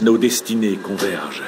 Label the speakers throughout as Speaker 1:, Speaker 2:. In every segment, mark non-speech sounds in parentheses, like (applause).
Speaker 1: Nos destinées convergent.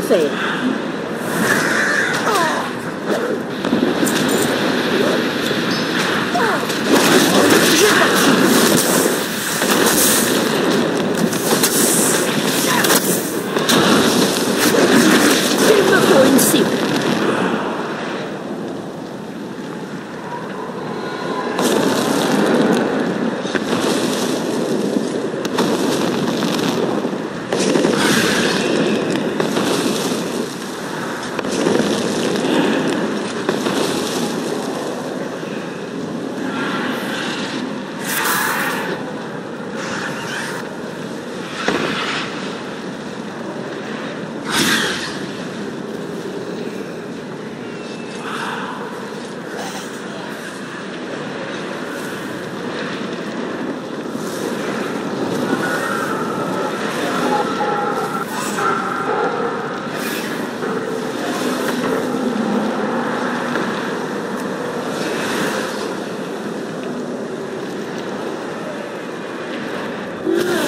Speaker 2: nothing. Yeah. (laughs)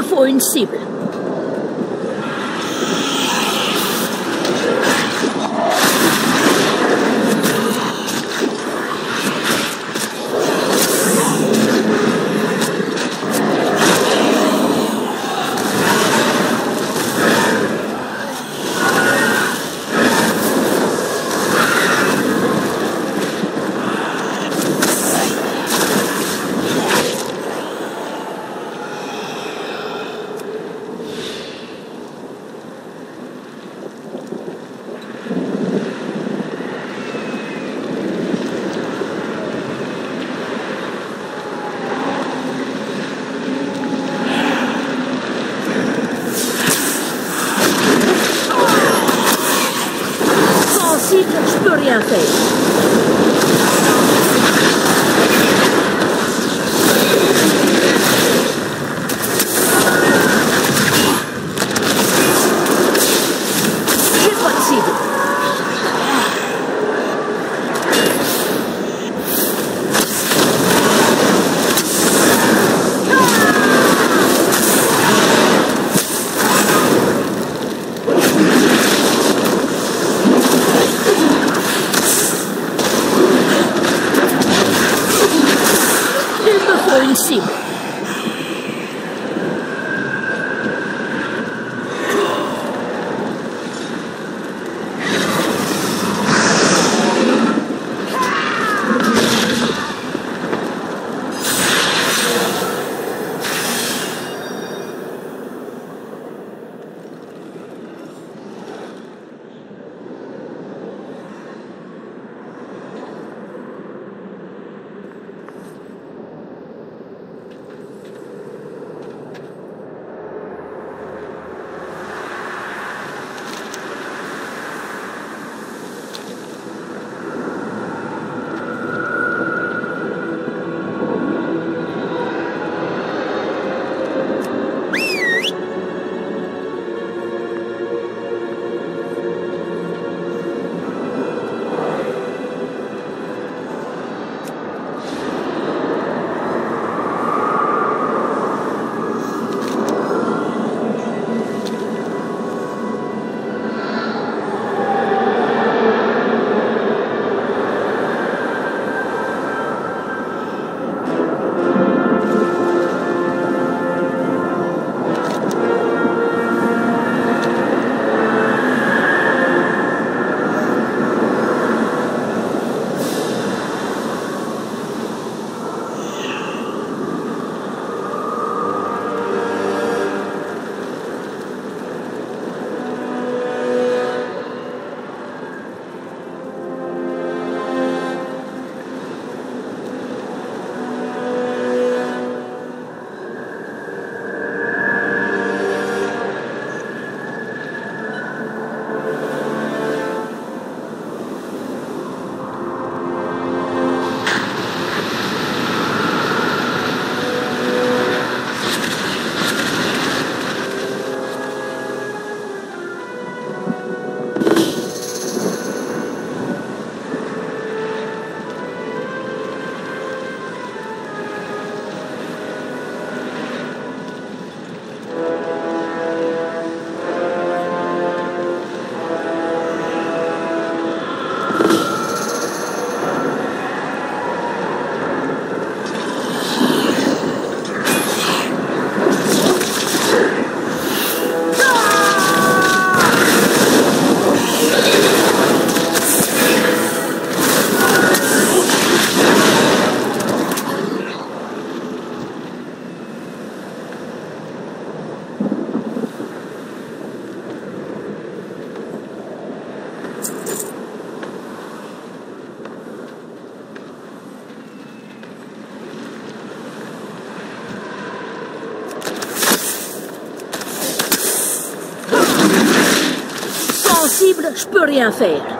Speaker 2: chloroform syrup. Rien faire.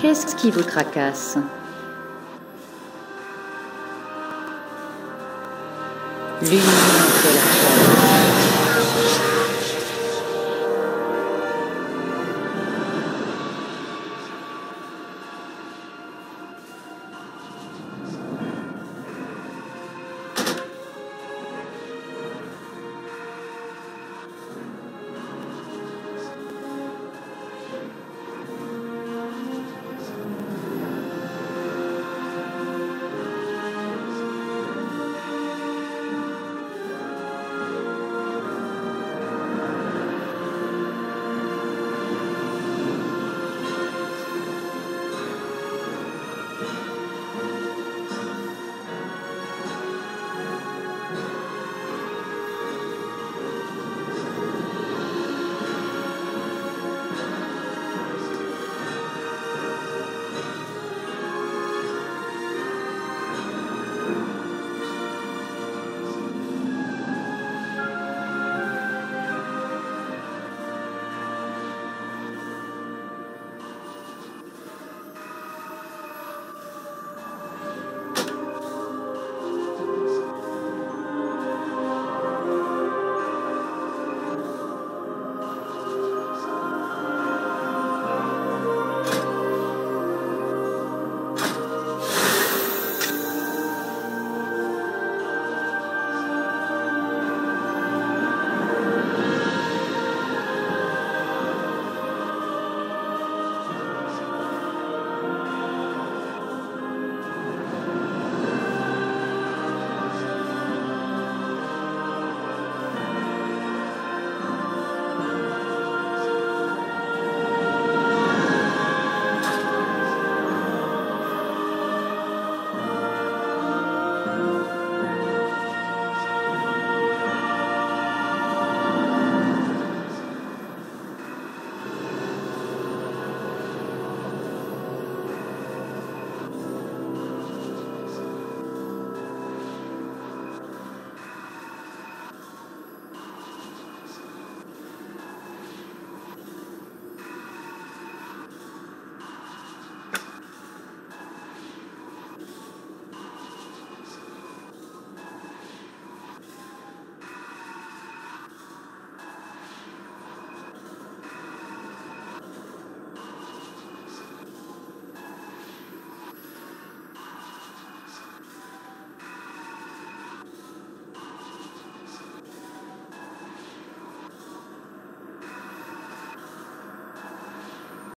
Speaker 3: Qu'est-ce qui vous tracasse